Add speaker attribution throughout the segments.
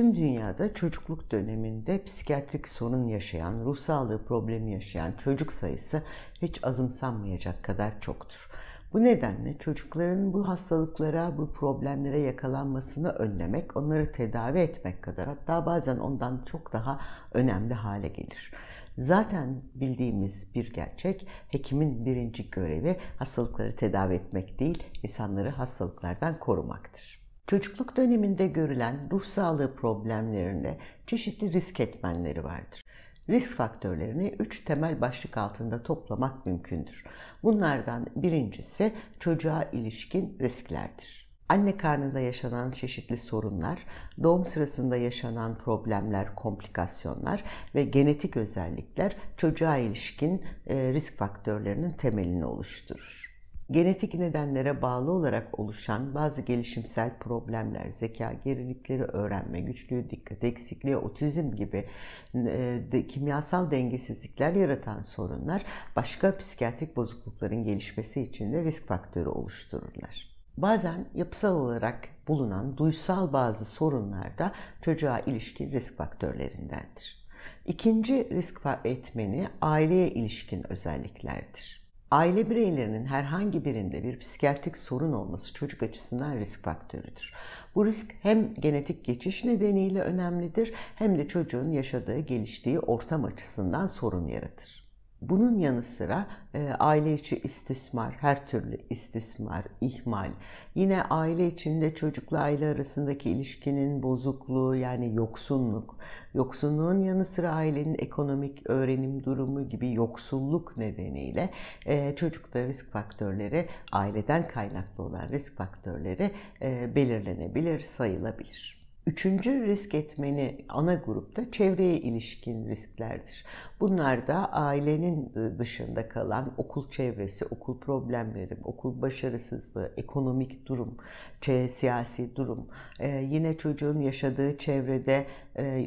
Speaker 1: tüm dünyada çocukluk döneminde psikiyatrik sorun yaşayan, ruh sağlığı problemi yaşayan çocuk sayısı hiç azımsanmayacak kadar çoktur. Bu nedenle çocukların bu hastalıklara, bu problemlere yakalanmasını önlemek, onları tedavi etmek kadar hatta bazen ondan çok daha önemli hale gelir. Zaten bildiğimiz bir gerçek, hekimin birinci görevi hastalıkları tedavi etmek değil, insanları hastalıklardan korumaktır. Çocukluk döneminde görülen ruh sağlığı problemlerinde çeşitli risk etmenleri vardır. Risk faktörlerini üç temel başlık altında toplamak mümkündür. Bunlardan birincisi çocuğa ilişkin risklerdir. Anne karnında yaşanan çeşitli sorunlar, doğum sırasında yaşanan problemler, komplikasyonlar ve genetik özellikler çocuğa ilişkin risk faktörlerinin temelini oluşturur genetik nedenlere bağlı olarak oluşan bazı gelişimsel problemler, zeka gerilikleri, öğrenme güçlüğü, dikkat eksikliği, otizm gibi e, kimyasal dengesizlikler yaratan sorunlar başka psikiyatrik bozuklukların gelişmesi için de risk faktörü oluştururlar. Bazen yapısal olarak bulunan duysal bazı sorunlar da çocuğa ilişkin risk faktörlerindendir. İkinci risk etmeni aileye ilişkin özelliklerdir. Aile bireylerinin herhangi birinde bir psikiyatrik sorun olması çocuk açısından risk faktörüdür. Bu risk hem genetik geçiş nedeniyle önemlidir hem de çocuğun yaşadığı, geliştiği ortam açısından sorun yaratır. Bunun yanı sıra e, aile içi istismar, her türlü istismar, ihmal, yine aile içinde çocukla aile arasındaki ilişkinin bozukluğu yani yoksunluk, yoksunluğun yanı sıra ailenin ekonomik öğrenim durumu gibi yoksulluk nedeniyle e, çocukta risk faktörleri, aileden kaynaklı olan risk faktörleri e, belirlenebilir, sayılabilir. Üçüncü risk etmeni ana grupta çevreye ilişkin risklerdir. Bunlar da ailenin dışında kalan okul çevresi, okul problemleri, okul başarısızlığı, ekonomik durum, siyasi durum, yine çocuğun yaşadığı çevrede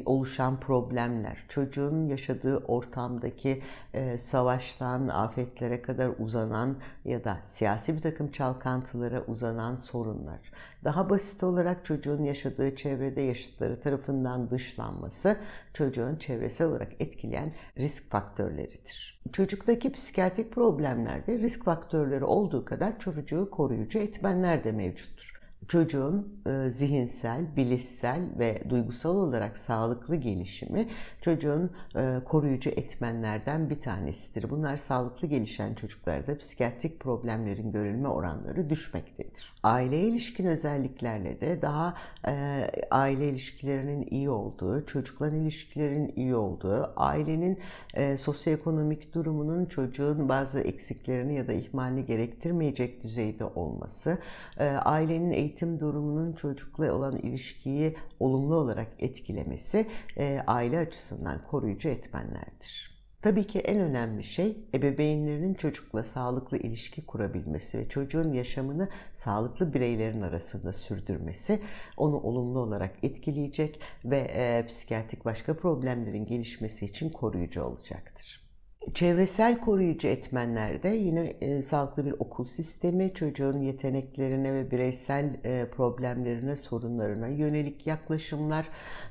Speaker 1: oluşan problemler, çocuğun yaşadığı ortamdaki e, savaştan afetlere kadar uzanan ya da siyasi bir takım çalkantılara uzanan sorunlar. Daha basit olarak çocuğun yaşadığı çevrede yaşıtları tarafından dışlanması çocuğun çevresel olarak etkileyen risk faktörleridir. Çocuktaki psikiyatrik problemlerde risk faktörleri olduğu kadar çocuğu koruyucu etmenler de mevcuttur çocuğun e, zihinsel, bilişsel ve duygusal olarak sağlıklı gelişimi çocuğun e, koruyucu etmenlerden bir tanesidir. Bunlar sağlıklı gelişen çocuklarda psikiyatrik problemlerin görülme oranları düşmektedir. Aile ilişkin özelliklerle de daha e, aile ilişkilerinin iyi olduğu, çocukla ilişkilerin iyi olduğu, ailenin sosyoekonomik durumunun çocuğun bazı eksiklerini ya da ihmalini gerektirmeyecek düzeyde olması, ailenin eğitim eğitim durumunun çocukla olan ilişkiyi olumlu olarak etkilemesi e, aile açısından koruyucu etmenlerdir. Tabii ki en önemli şey ebeveynlerinin çocukla sağlıklı ilişki kurabilmesi ve çocuğun yaşamını sağlıklı bireylerin arasında sürdürmesi onu olumlu olarak etkileyecek ve e, psikiyatrik başka problemlerin gelişmesi için koruyucu olacaktır. Çevresel koruyucu etmenlerde yine e, sağlıklı bir okul sistemi, çocuğun yeteneklerine ve bireysel e, problemlerine, sorunlarına yönelik yaklaşımlar,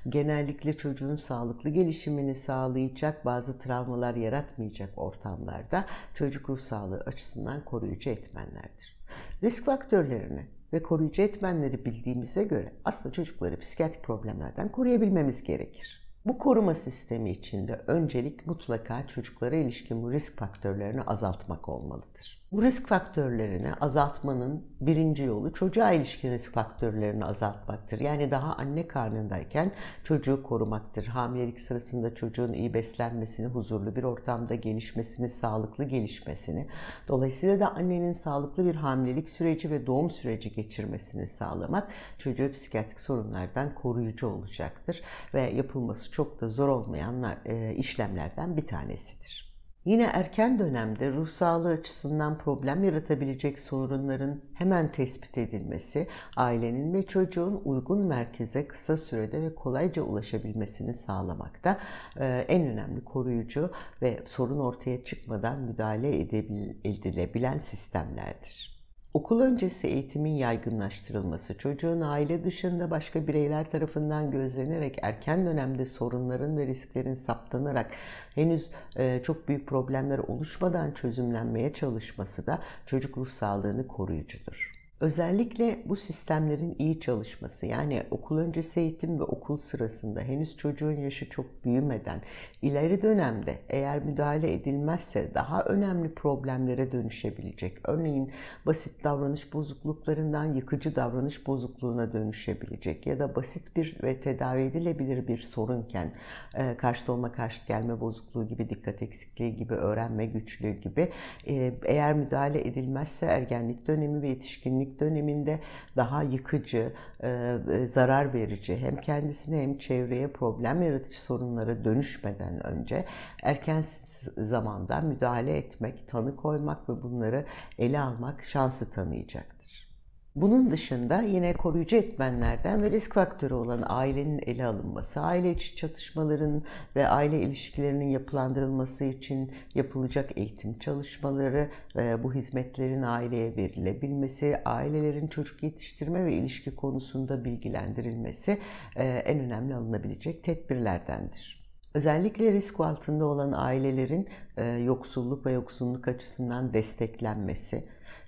Speaker 1: genellikle çocuğun sağlıklı gelişimini sağlayacak, bazı travmalar yaratmayacak ortamlarda çocuk ruh sağlığı açısından koruyucu etmenlerdir. Risk faktörlerini ve koruyucu etmenleri bildiğimize göre aslında çocukları psikiyatrik problemlerden koruyabilmemiz gerekir. Bu koruma sistemi içinde öncelik mutlaka çocuklara ilişkin bu risk faktörlerini azaltmak olmalıdır. Bu risk faktörlerini azaltmanın birinci yolu çocuğa ilişkin risk faktörlerini azaltmaktır. Yani daha anne karnındayken çocuğu korumaktır. Hamilelik sırasında çocuğun iyi beslenmesini, huzurlu bir ortamda gelişmesini, sağlıklı gelişmesini, dolayısıyla da annenin sağlıklı bir hamilelik süreci ve doğum süreci geçirmesini sağlamak çocuğu psikiyatrik sorunlardan koruyucu olacaktır ve yapılması çok da zor olmayan e, işlemlerden bir tanesidir. Yine erken dönemde ruh sağlığı açısından problem yaratabilecek sorunların hemen tespit edilmesi, ailenin ve çocuğun uygun merkeze kısa sürede ve kolayca ulaşabilmesini sağlamakta e, en önemli koruyucu ve sorun ortaya çıkmadan müdahale edilebilen sistemlerdir. Okul öncesi eğitimin yaygınlaştırılması, çocuğun aile dışında başka bireyler tarafından gözlenerek erken dönemde sorunların ve risklerin saptanarak henüz e, çok büyük problemler oluşmadan çözümlenmeye çalışması da çocuk ruh sağlığını koruyucudur. Özellikle bu sistemlerin iyi çalışması yani okul öncesi eğitim ve okul sırasında henüz çocuğun yaşı çok büyümeden ileri dönemde eğer müdahale edilmezse daha önemli problemlere dönüşebilecek. Örneğin basit davranış bozukluklarından yıkıcı davranış bozukluğuna dönüşebilecek ya da basit bir ve tedavi edilebilir bir sorunken e, karşıt olma karşıt gelme bozukluğu gibi dikkat eksikliği gibi öğrenme güçlüğü gibi e, eğer müdahale edilmezse ergenlik dönemi ve yetişkinlik döneminde daha yıkıcı, e, e, zarar verici hem kendisine hem çevreye problem yaratıcı sorunlara dönüşmeden önce erken zamanda müdahale etmek, tanı koymak ve bunları ele almak şansı tanıyacaktır. Bunun dışında yine koruyucu etmenlerden ve risk faktörü olan ailenin ele alınması, aile içi çatışmaların ve aile ilişkilerinin yapılandırılması için yapılacak eğitim çalışmaları ve bu hizmetlerin aileye verilebilmesi, ailelerin çocuk yetiştirme ve ilişki konusunda bilgilendirilmesi e, en önemli alınabilecek tedbirlerdendir. Özellikle risk altında olan ailelerin e, yoksulluk ve yoksunluk açısından desteklenmesi,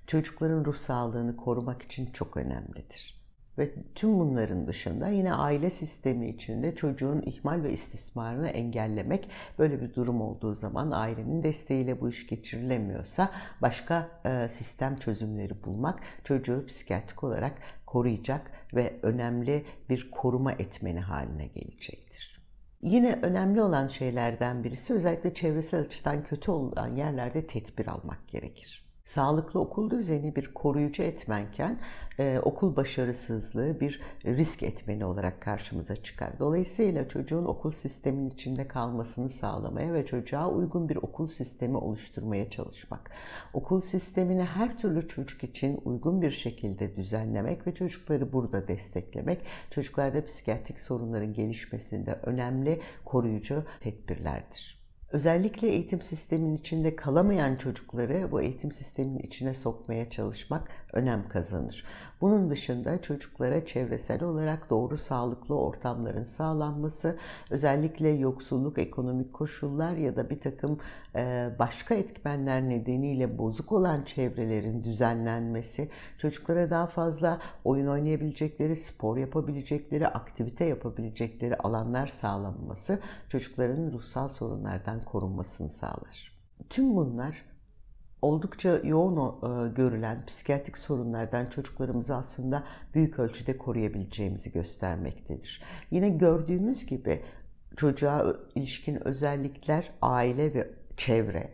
Speaker 1: çocukların ruh sağlığını korumak için çok önemlidir. Ve tüm bunların dışında yine aile sistemi içinde çocuğun ihmal ve istismarını engellemek böyle bir durum olduğu zaman ailenin desteğiyle bu iş geçirilemiyorsa başka e, sistem çözümleri bulmak çocuğu psikiyatrik olarak koruyacak ve önemli bir koruma etmeni haline gelecektir. Yine önemli olan şeylerden birisi özellikle çevresel açıdan kötü olan yerlerde tedbir almak gerekir. Sağlıklı okul düzeni bir koruyucu etmenken e, okul başarısızlığı bir risk etmeni olarak karşımıza çıkar. Dolayısıyla çocuğun okul sistemin içinde kalmasını sağlamaya ve çocuğa uygun bir okul sistemi oluşturmaya çalışmak. Okul sistemini her türlü çocuk için uygun bir şekilde düzenlemek ve çocukları burada desteklemek çocuklarda psikiyatrik sorunların gelişmesinde önemli koruyucu tedbirlerdir. Özellikle eğitim sistemin içinde kalamayan çocukları bu eğitim sistemin içine sokmaya çalışmak önem kazanır. Bunun dışında çocuklara çevresel olarak doğru sağlıklı ortamların sağlanması, özellikle yoksulluk, ekonomik koşullar ya da bir takım e, başka etmenler nedeniyle bozuk olan çevrelerin düzenlenmesi, çocuklara daha fazla oyun oynayabilecekleri, spor yapabilecekleri, aktivite yapabilecekleri alanlar sağlanması çocukların ruhsal sorunlardan korunmasını sağlar. Tüm bunlar oldukça yoğun e, görülen psikiyatrik sorunlardan çocuklarımızı aslında büyük ölçüde koruyabileceğimizi göstermektedir. Yine gördüğümüz gibi çocuğa ilişkin özellikler aile ve çevre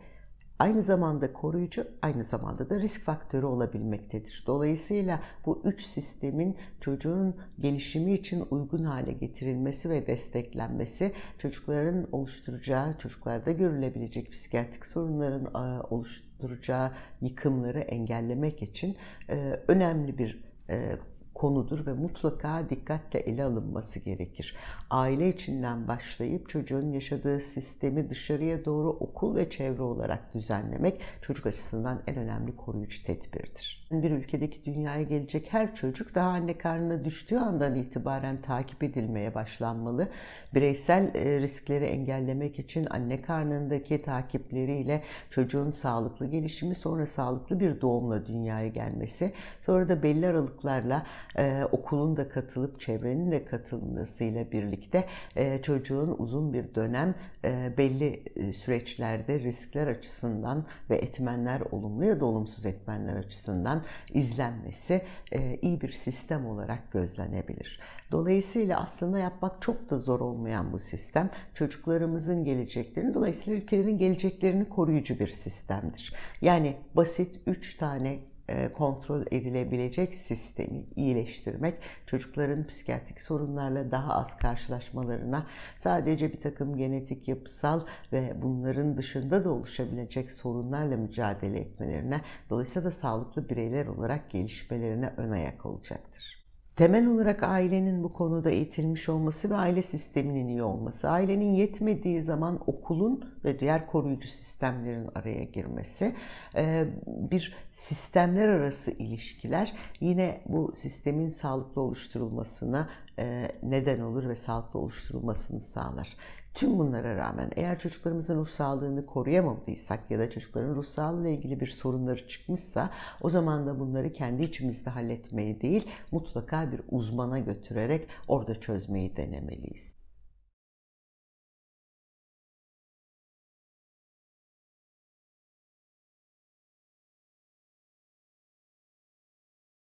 Speaker 1: aynı zamanda koruyucu, aynı zamanda da risk faktörü olabilmektedir. Dolayısıyla bu üç sistemin çocuğun gelişimi için uygun hale getirilmesi ve desteklenmesi çocukların oluşturacağı, çocuklarda görülebilecek psikiyatrik sorunların oluşturacağı yıkımları engellemek için e, önemli bir e, konudur ve mutlaka dikkatle ele alınması gerekir. Aile içinden başlayıp çocuğun yaşadığı sistemi dışarıya doğru okul ve çevre olarak düzenlemek çocuk açısından en önemli koruyucu tedbirdir. Bir ülkedeki dünyaya gelecek her çocuk daha anne karnına düştüğü andan itibaren takip edilmeye başlanmalı. Bireysel e, riskleri engellemek için anne karnındaki takipleriyle çocuğun sağlıklı gelişimi sonra sağlıklı bir doğumla dünyaya gelmesi sonra da belli aralıklarla e, okulun da katılıp çevrenin de katılmasıyla birlikte e, çocuğun uzun bir dönem e, belli e, süreçlerde riskler açısından ve etmenler olumlu ya da olumsuz etmenler açısından izlenmesi e, iyi bir sistem olarak gözlenebilir. Dolayısıyla aslında yapmak çok da zor olmayan bu sistem çocuklarımızın geleceklerini dolayısıyla ülkelerin geleceklerini koruyucu bir sistemdir. Yani basit 3 tane kontrol edilebilecek sistemi iyileştirmek, çocukların psikiyatrik sorunlarla daha az karşılaşmalarına, sadece bir takım genetik, yapısal ve bunların dışında da oluşabilecek sorunlarla mücadele etmelerine, dolayısıyla da sağlıklı bireyler olarak gelişmelerine ön ayak olacaktır. Temel olarak ailenin bu konuda eğitilmiş olması ve aile sisteminin iyi olması. Ailenin yetmediği zaman okulun ve diğer koruyucu sistemlerin araya girmesi. Bir sistemler arası ilişkiler yine bu sistemin sağlıklı oluşturulmasına neden olur ve sağlıklı oluşturulmasını sağlar. Tüm bunlara rağmen eğer çocuklarımızın ruh sağlığını koruyamadıysak ya da çocukların ruh sağlığıyla ilgili bir sorunları çıkmışsa o zaman da bunları kendi içimizde halletmeyi değil mutlaka bir uzmana götürerek orada çözmeyi denemeliyiz.